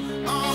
Oh,